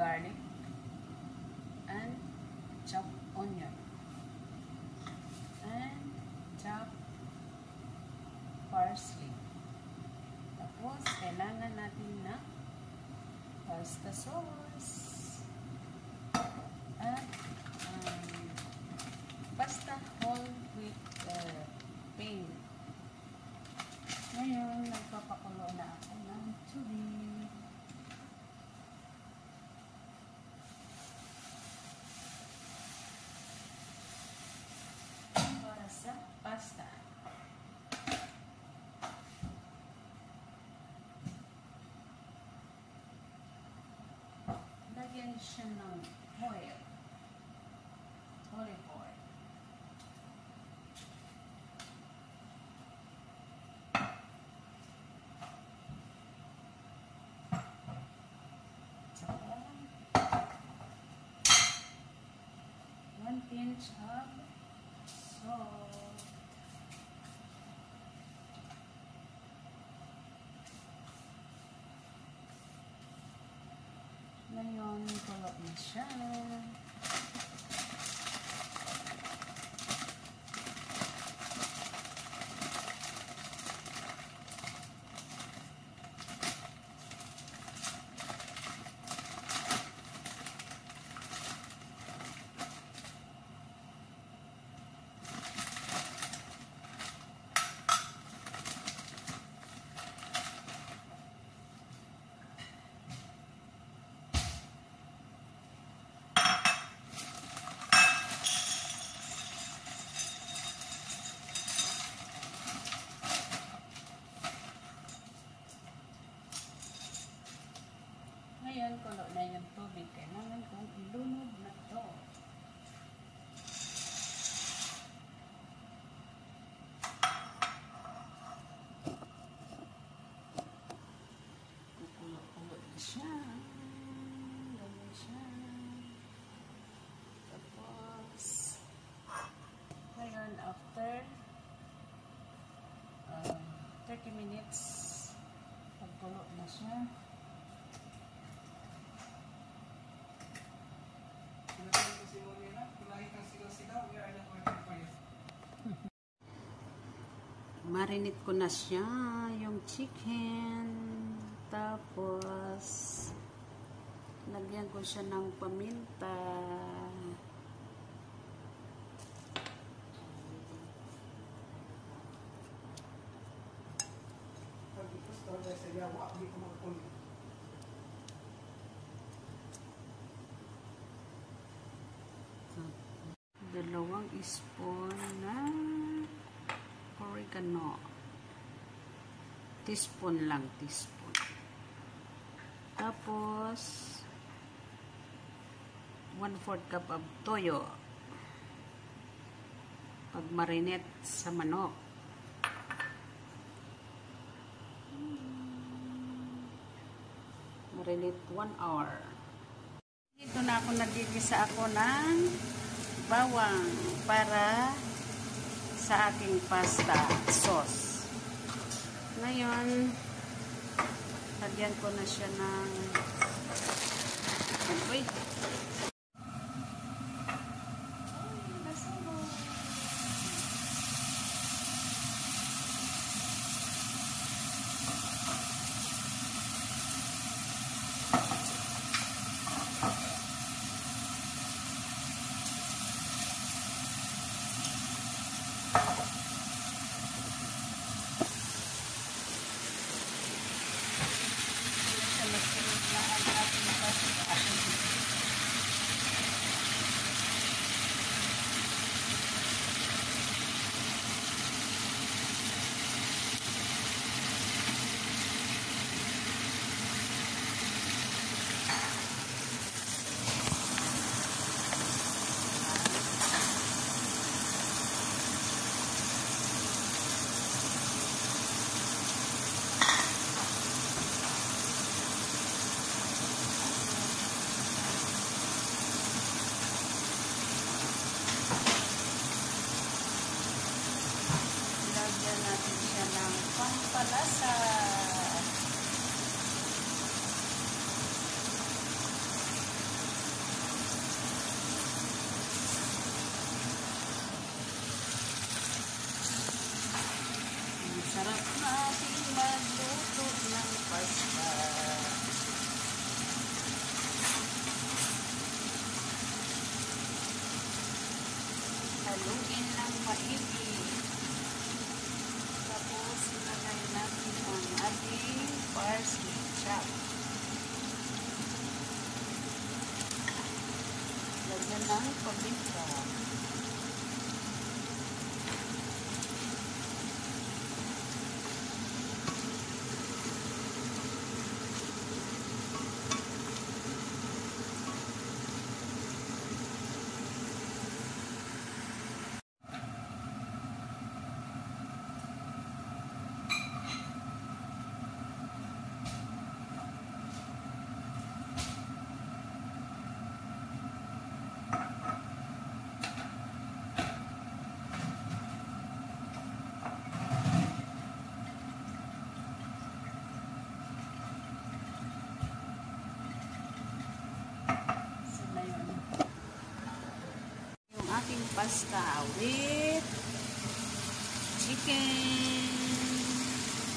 garlic and chopped onion and chopped parsley. Tapos, kailangan natin na pasta sauce Siya oil. Olive oil. One pinch of salt. Kulot na siya. Ngayon, kulo na yung tubig. Kailangan kong ilunod na to. Kukulo-kulo na siya. Ganyan siya. Tapos, ngayon, after um, 30 minutes, pagkulo na siya. Marinate ko na siya, yung chicken. Tapos, lagyan ko siya ng paminta. Dalawang spoon na Teaspoon lang, teaspoon. Tapos, 1-4 cup of toyo. Pag marinate sa manok. Marinate 1 hour. Dito na ako nagigisa ako ng bawang para sa aking pasta sauce. Ngayon, lagyan ko na siya ng Uy. Sa masunod na ang ating pasta. Maigi. Tapos, ilagay natin ang ating parsley chop. Lagyan ng paminta. Sila yun. Yung ating pasta with chicken.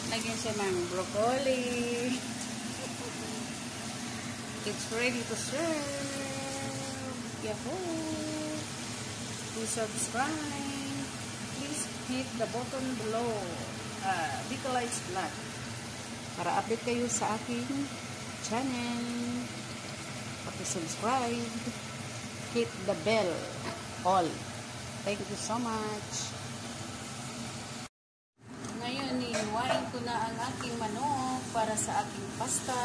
Lagyan siya ng broccoli. It's ready to serve. Yahoo! To subscribe, please hit the button below. Uh, Lights Black. Para update kayo sa aking channel. Paki-subscribe. Hit the bell. All. Thank you so much. Ngayon, nihiwain ko na ang aking manok para sa aking pasta.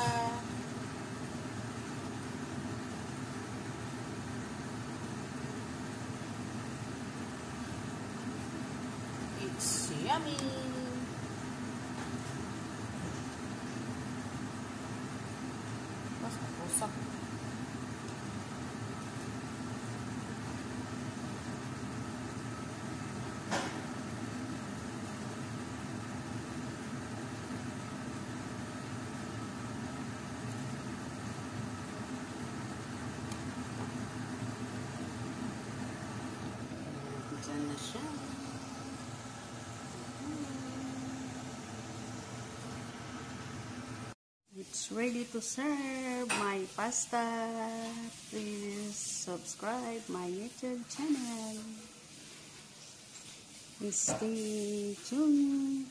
It's yummy! Basta pusak. Diyan na siya. It's ready to serve my pasta. Please subscribe my YouTube channel. Please stay tuned.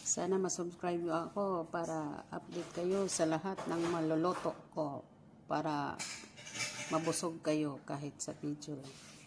Sana masubscribe ako para update kayo sa lahat ng maloloto ko para mabusog kayo kahit sa video lang.